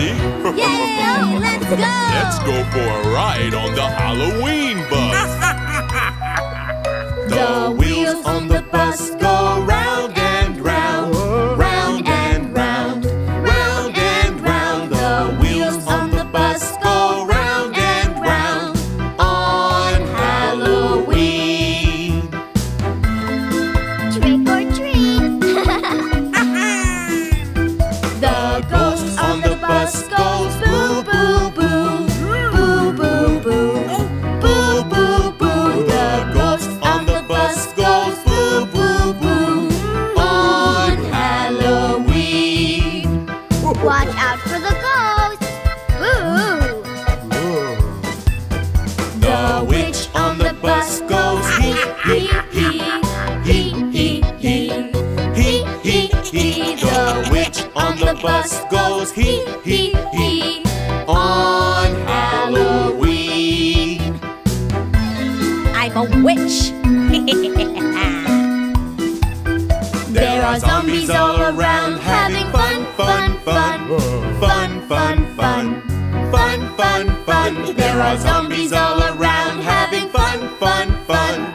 ready? Yeah, let's go! Let's go for a ride on the Halloween bus. The Watch out for the ghost. Boo! The witch on the bus goes hee hee hee hee hee hee hee hee hee. The witch on the bus goes hee hee hee on Halloween. I'm a witch. are zombies all around having fun, fun, fun. Fun, fun, fun. Fun, fun, fun. There are zombies all around having fun, fun, fun.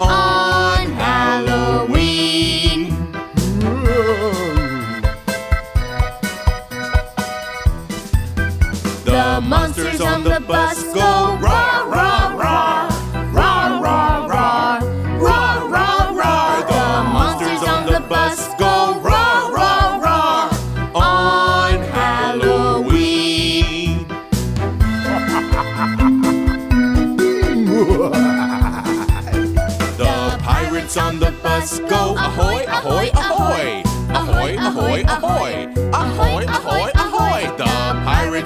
On Halloween. The monsters on the bus go round.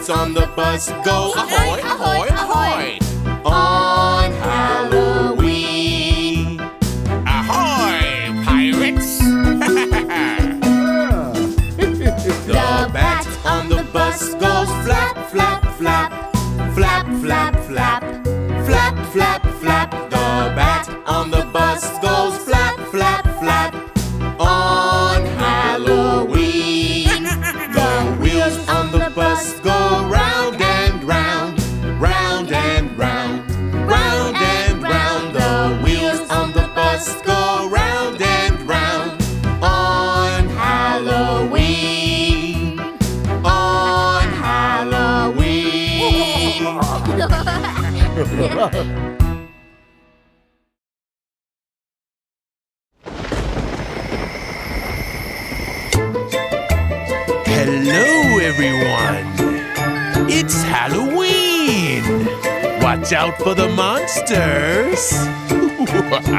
Pirates on the bus go ahoy, ahoy, ahoy. On Hello, everyone. It's Halloween. Watch out for the monsters.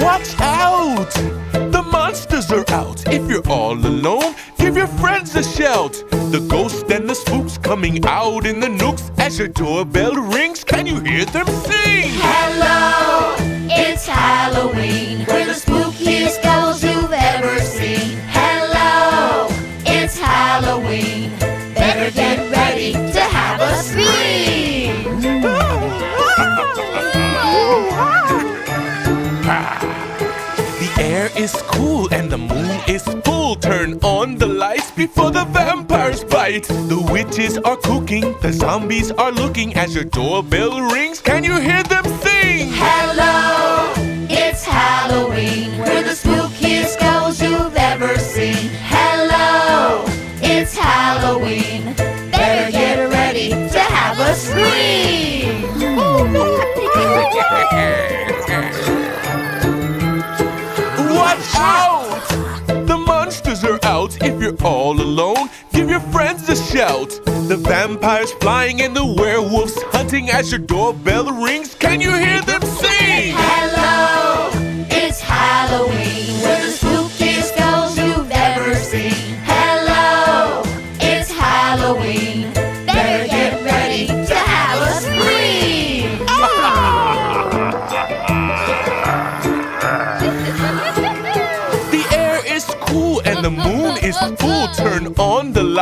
Watch out! The monsters are out. If you're all alone, give your friends a shout. The ghosts the spooks coming out in the nooks as your doorbell rings. Can you hear them sing? Hello, it's Halloween. We're the spookiest ghosts you've ever seen. Hello, it's Halloween. Better get ready to have a scream. The air is cool The witches are cooking, the zombies are looking as your doorbell rings. Can you hear them sing? Hello, it's Halloween. We're the spookiest ghosts you've ever seen. Hello, it's Halloween. Better get ready to have a scream. Watch out! The monsters are out. If you're all alone, your friends a shout. The vampires flying and the werewolves hunting as your doorbell rings. Can you hear them sing?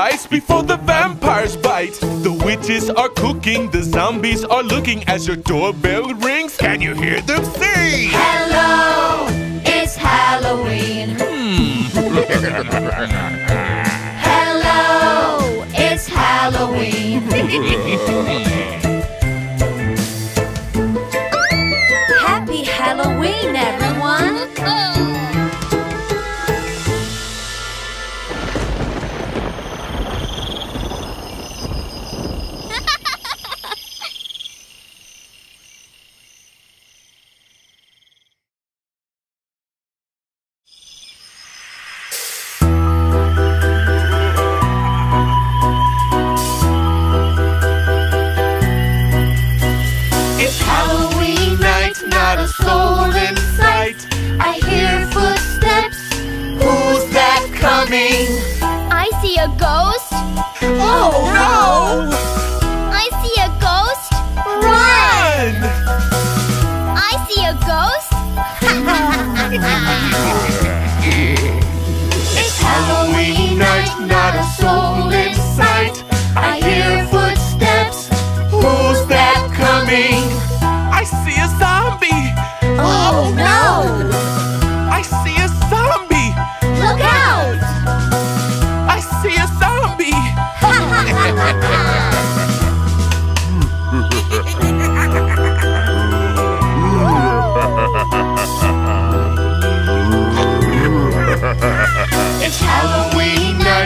lights before the vampires bite. The witches are cooking, the zombies are looking as your doorbell rings. Can you hear them sing? Hello, it's Halloween. Hmm. Hello, it's Halloween. Happy Halloween, everyone! a ghost. Oh no! I see a ghost. Run! I see a ghost. It's Halloween night, not a soul in sight. I hear footsteps. Who's that coming? I see a zombie. Oh no!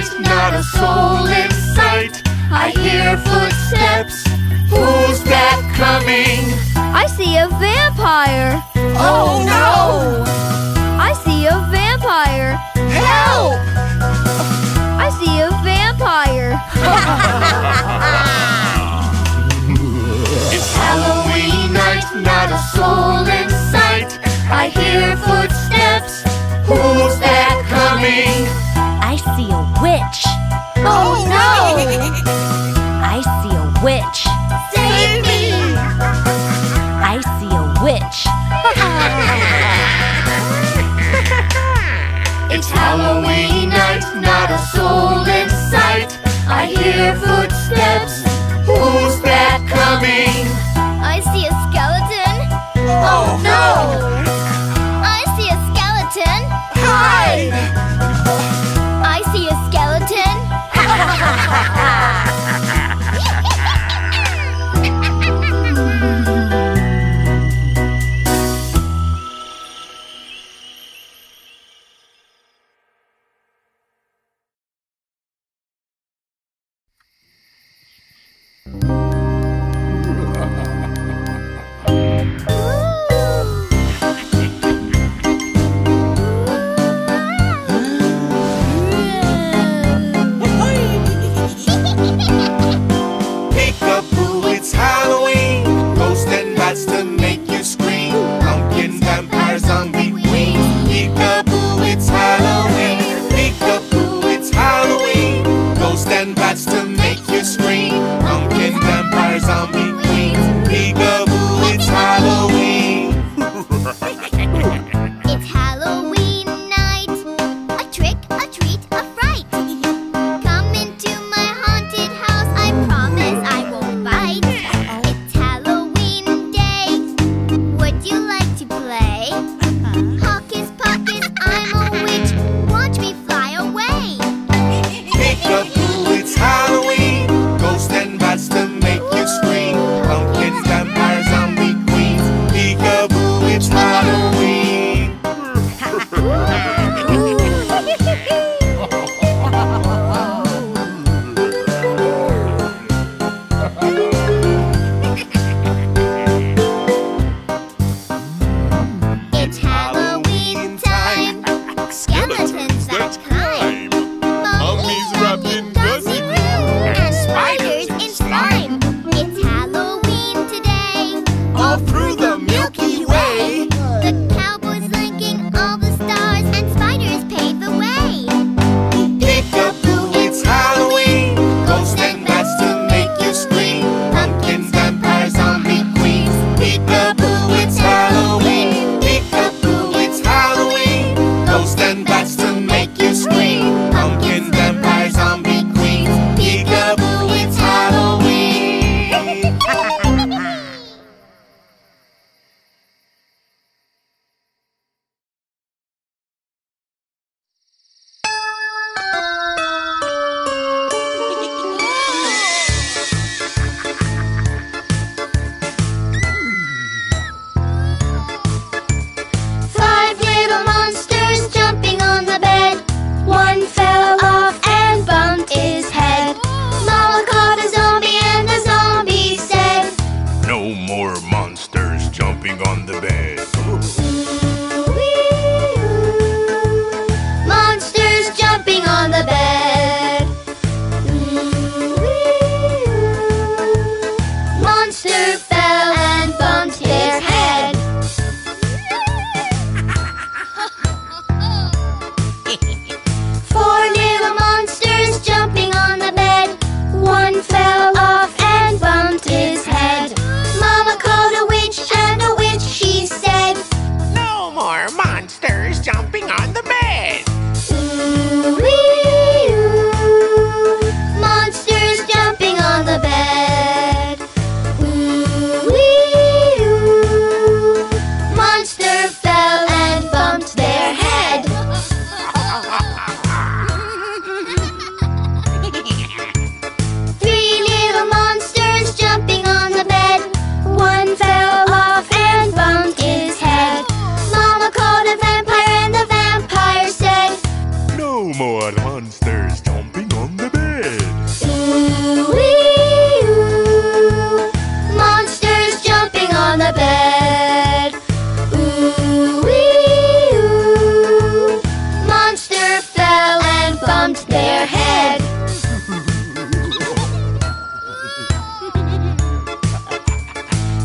Night, not a soul in sight. I hear footsteps. Who's that coming? I see a vampire. Oh no! I see a vampire. Help! I see a vampire. It's Halloween night, not a soul in sight. I hear footsteps. Who's that coming? I see a witch! Oh, oh no! I see a witch! Save me! I see a witch! It's Halloween night, not a soul in sight. I hear footsteps. are zombies.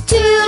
to